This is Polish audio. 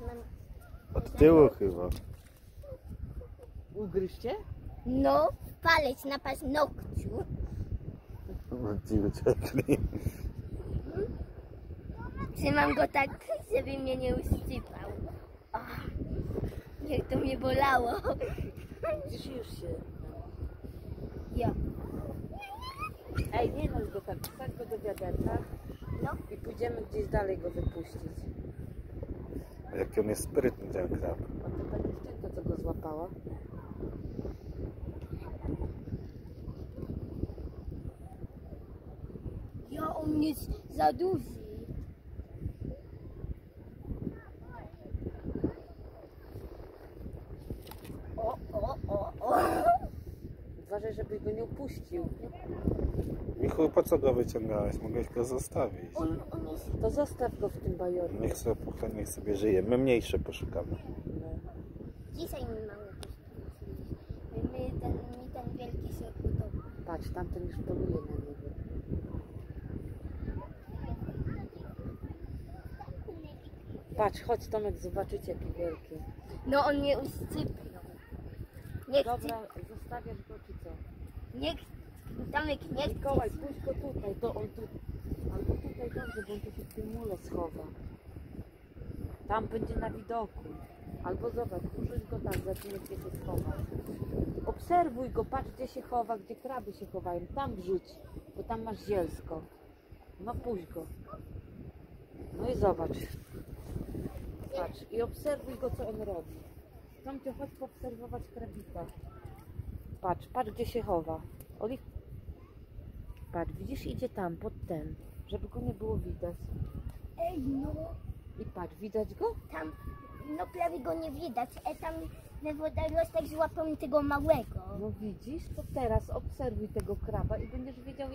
Mam... Od tyłu chyba. Ugryźcie? No, palec na paznokciu. Ci uciekli. Trzymam go tak, żeby mnie nie usypał. O, jak to mnie bolało. Gdzieś już się. Ja. Ej, nie noś go tak, wsadź go do wiaderka I pójdziemy gdzieś dalej go wypuścić. A jaki on jest sprytny ten krab. A to ta dziewczynka, co go złapała. Ja, on jest za duży. O, o, o, o. Uważaj, żebyś go nie upuścił. Michu, po co go wyciągałeś? Mogłeś go zostawić. On, on jest... To zostaw go w tym bajorku. Niech sobie, niech sobie żyje. My mniejsze poszukamy. No. Dzisiaj mi mały My ten, mi ten wielki się podoba. Patrz, tamten już poluje na niego. Patrz, chodź Tomek, zobaczycie jaki wielki. No on mnie usypiał. Nie chcę, Dobra, zostawiasz go czy co? nie chcę, Tomek nie. Mikołaj, puść go tutaj, to on tu... Albo tutaj dobrze, bo on tu się w tym mule schowa. Tam będzie na widoku. Albo zobacz, użyć go tak, zacznie gdzie się schować. Obserwuj go, patrz gdzie się chowa, gdzie kraby się chowają. Tam wrzuć, bo tam masz zielsko. No puść go. No i zobacz. Patrz i obserwuj go, co on robi. Tomcio, chodź poobserwować krabika. Patrz, patrz gdzie się chowa. Oli... Patrz, widzisz, idzie tam, pod ten, żeby go nie było widać. Ej, no I patrz, widać go? tam, no prawie go nie widać. E tam we wodorostach złapał tego małego. No widzisz, to teraz obserwuj tego kraba i będziesz wiedział, jak